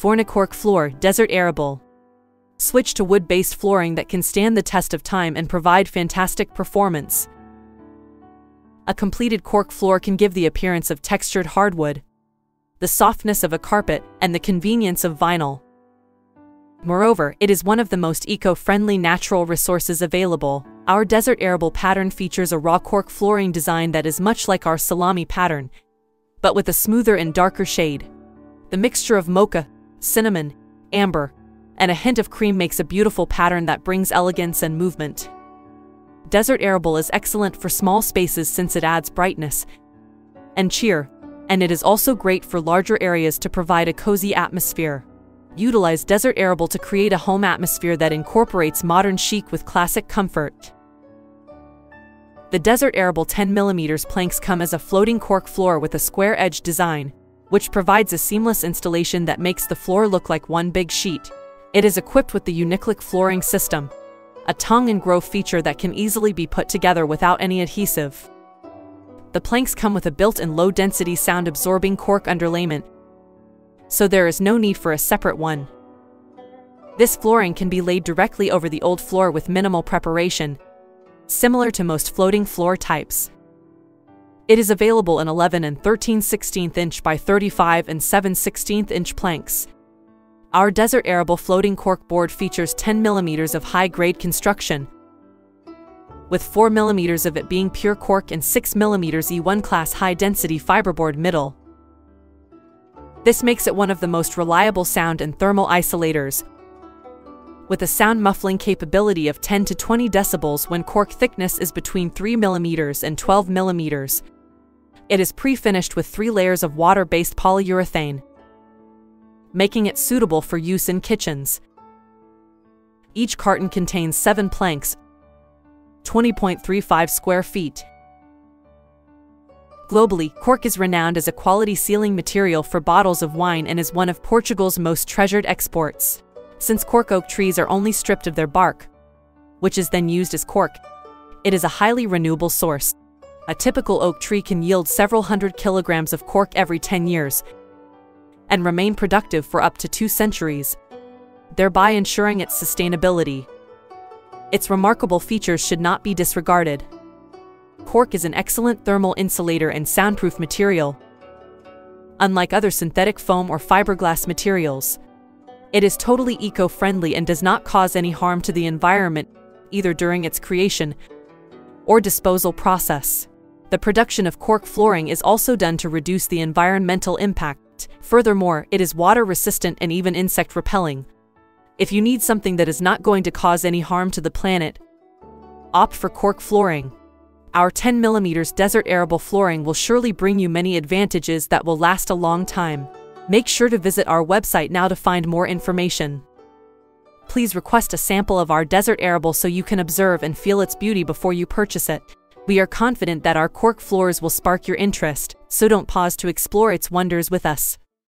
Forna Cork floor, desert arable. Switch to wood-based flooring that can stand the test of time and provide fantastic performance. A completed cork floor can give the appearance of textured hardwood, the softness of a carpet, and the convenience of vinyl. Moreover, it is one of the most eco-friendly natural resources available. Our desert arable pattern features a raw cork flooring design that is much like our salami pattern, but with a smoother and darker shade. The mixture of mocha, cinnamon, amber, and a hint of cream makes a beautiful pattern that brings elegance and movement. Desert Arable is excellent for small spaces since it adds brightness and cheer, and it is also great for larger areas to provide a cozy atmosphere. Utilize Desert Arable to create a home atmosphere that incorporates modern chic with classic comfort. The Desert Arable 10mm planks come as a floating cork floor with a square edge design, which provides a seamless installation that makes the floor look like one big sheet. It is equipped with the Uniclic flooring system, a tongue and groove feature that can easily be put together without any adhesive. The planks come with a built-in low-density sound-absorbing cork underlayment, so there is no need for a separate one. This flooring can be laid directly over the old floor with minimal preparation, similar to most floating floor types. It is available in 11 and 13 16th inch by 35 and 7 16th inch planks. Our desert arable floating cork board features 10 millimeters of high-grade construction, with 4 millimeters of it being pure cork and 6 millimeters E1 class high-density fiberboard middle. This makes it one of the most reliable sound and thermal isolators, with a sound muffling capability of 10 to 20 decibels when cork thickness is between 3 millimeters and 12 mm. It is pre-finished with three layers of water-based polyurethane, making it suitable for use in kitchens. Each carton contains 7 planks, 20.35 square feet. Globally, cork is renowned as a quality sealing material for bottles of wine and is one of Portugal's most treasured exports. Since cork oak trees are only stripped of their bark, which is then used as cork, it is a highly renewable source. A typical oak tree can yield several hundred kilograms of cork every 10 years and remain productive for up to two centuries, thereby ensuring its sustainability. Its remarkable features should not be disregarded. Cork is an excellent thermal insulator and soundproof material. Unlike other synthetic foam or fiberglass materials, it is totally eco-friendly and does not cause any harm to the environment, either during its creation or disposal process. The production of cork flooring is also done to reduce the environmental impact. Furthermore, it is water resistant and even insect repelling. If you need something that is not going to cause any harm to the planet, opt for cork flooring. Our 10mm desert arable flooring will surely bring you many advantages that will last a long time. Make sure to visit our website now to find more information. Please request a sample of our desert arable so you can observe and feel its beauty before you purchase it. We are confident that our cork floors will spark your interest, so don't pause to explore its wonders with us.